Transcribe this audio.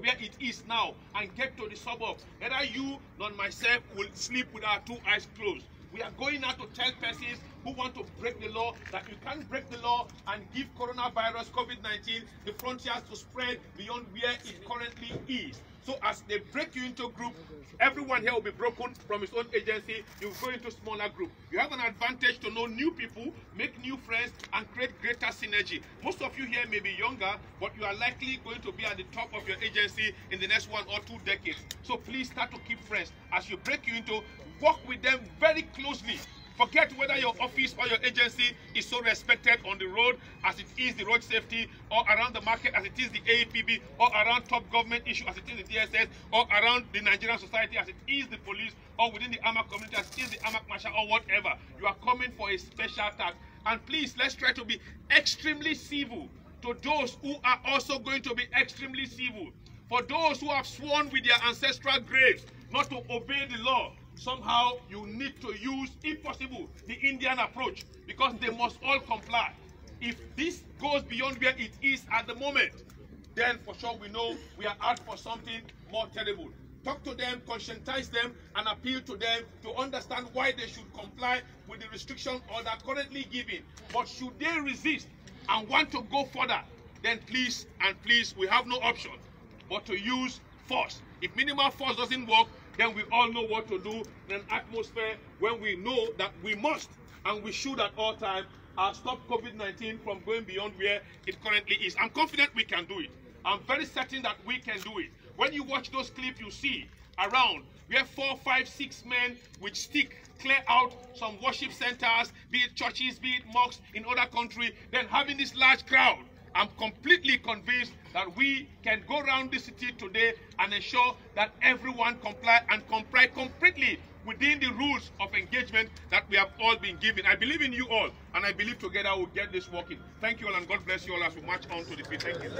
where it is now and get to the suburbs. Either you, not myself, will sleep with our two eyes closed. We are going out to tell persons who want to break the law that you can't break the law and give coronavirus COVID-19 the frontiers to spread beyond where it currently is. So as they break you into group, everyone here will be broken from his own agency. You go into smaller group. You have an advantage to know new people, make new friends, and create greater synergy. Most of you here may be younger, but you are likely going to be at the top of your agency in the next one or two decades. So please start to keep friends. As you break you into, work with them very closely. Forget whether your office or your agency is so respected on the road as it is the road safety, or around the market as it is the AAPB, or around top government issue as it is the DSS, or around the Nigerian society as it is the police, or within the AMAC community as it is the AMAC marshal, or whatever. You are coming for a special task. And please, let's try to be extremely civil to those who are also going to be extremely civil. For those who have sworn with their ancestral graves not to obey the law, somehow you need to use, if possible, the Indian approach because they must all comply. If this goes beyond where it is at the moment, then for sure we know we are out for something more terrible. Talk to them, conscientize them, and appeal to them to understand why they should comply with the restriction order currently given. But should they resist and want to go further, then please and please, we have no option but to use force. If minimal force doesn't work, then we all know what to do in an atmosphere when we know that we must and we should at all times uh, stop COVID-19 from going beyond where it currently is. I'm confident we can do it. I'm very certain that we can do it. When you watch those clips, you see around where four, five, six men with stick clear out some worship centers, be it churches, be it mosques in other countries, then having this large crowd. I'm completely convinced that we can go around the city today and ensure that everyone comply and comply completely within the rules of engagement that we have all been given. I believe in you all, and I believe together we'll get this working. Thank you all, and God bless you all as we march on to the field. Thank you.